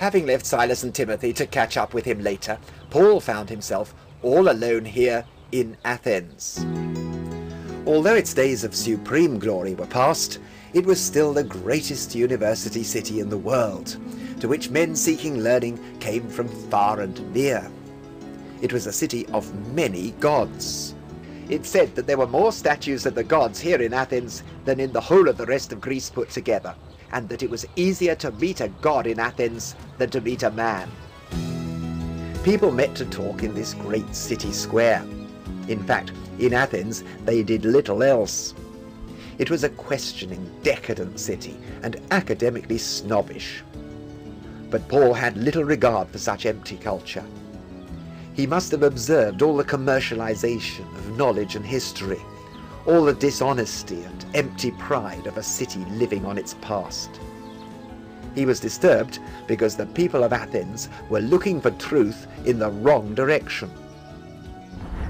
Having left Silas and Timothy to catch up with him later, Paul found himself all alone here in Athens. Although its days of supreme glory were past, it was still the greatest university city in the world, to which men seeking learning came from far and near. It was a city of many gods. It said that there were more statues of the gods here in Athens than in the whole of the rest of Greece put together, and that it was easier to meet a god in Athens than to meet a man. People met to talk in this great city square. In fact, in Athens they did little else. It was a questioning, decadent city, and academically snobbish. But Paul had little regard for such empty culture. He must have observed all the commercialization of knowledge and history, all the dishonesty and empty pride of a city living on its past. He was disturbed because the people of Athens were looking for truth in the wrong direction.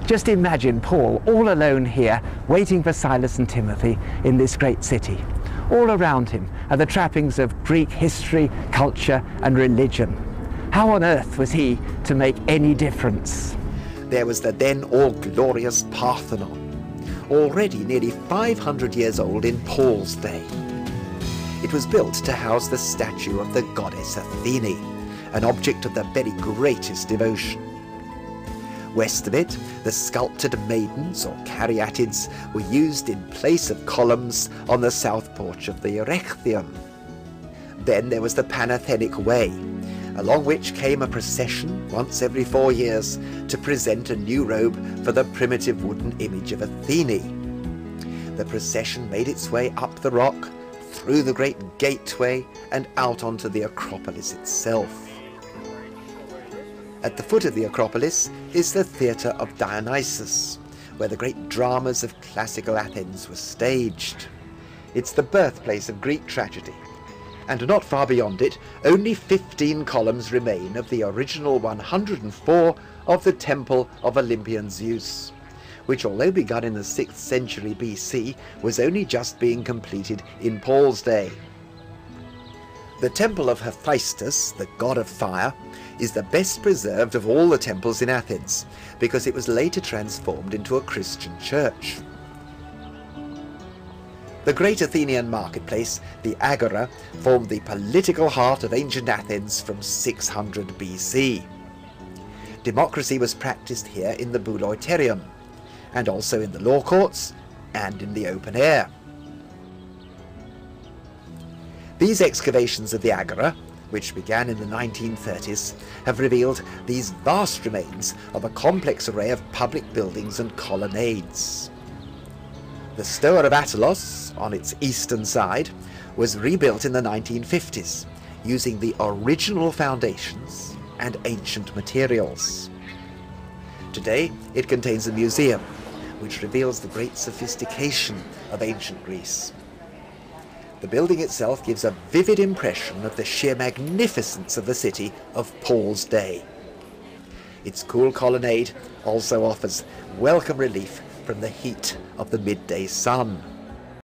Just imagine Paul all alone here, waiting for Silas and Timothy in this great city. All around him are the trappings of Greek history, culture, and religion. How on earth was he to make any difference? There was the then all-glorious Parthenon, already nearly 500 years old in Paul's day. It was built to house the statue of the goddess Athene, an object of the very greatest devotion. West of it, the sculptured maidens or caryatids were used in place of columns on the south porch of the Erechtheion. Then there was the Panathenaic Way, along which came a procession once every four years to present a new robe for the primitive wooden image of Athene. The procession made its way up the rock, through the great gateway, and out onto the Acropolis itself. At the foot of the Acropolis is the Theatre of Dionysus, where the great dramas of classical Athens were staged. It's the birthplace of Greek tragedy, and not far beyond it, only 15 columns remain of the original 104 of the Temple of Olympian Zeus, which although begun in the 6th century BC, was only just being completed in Paul's day. The Temple of Hephaestus, the god of fire, is the best preserved of all the temples in Athens, because it was later transformed into a Christian church. The great Athenian marketplace, the Agora, formed the political heart of ancient Athens from 600 BC. Democracy was practiced here in the Bouleuterion, and also in the law courts and in the open air. These excavations of the Agora, which began in the 1930s, have revealed these vast remains of a complex array of public buildings and colonnades. The Stoa of Attalos, on its eastern side, was rebuilt in the 1950s, using the original foundations and ancient materials. Today, it contains a museum, which reveals the great sophistication of ancient Greece. The building itself gives a vivid impression of the sheer magnificence of the city of Paul's day. Its cool colonnade also offers welcome relief from the heat of the midday sun.